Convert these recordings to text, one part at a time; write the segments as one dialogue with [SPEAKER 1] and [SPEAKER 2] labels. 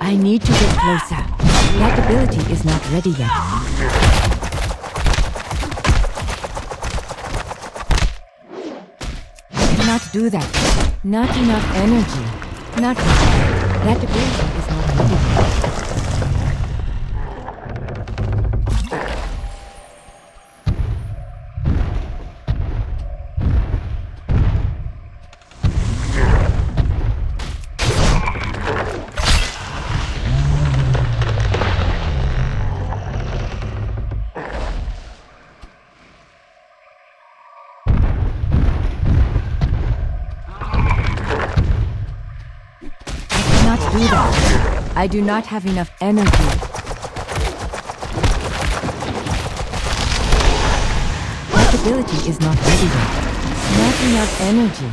[SPEAKER 1] I need to get closer. That ability is not ready yet. do that. Not enough energy. Not that. Ability is not ready cannot do that. I do not have enough energy. That ability is not ready yet. Not enough energy.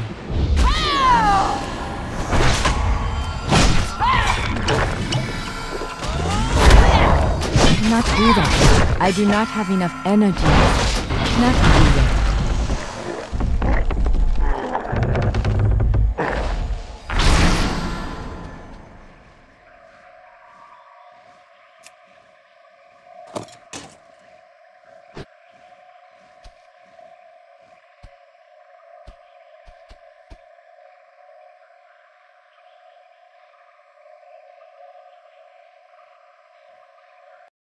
[SPEAKER 1] Cannot do that. I do not have enough energy. Not ready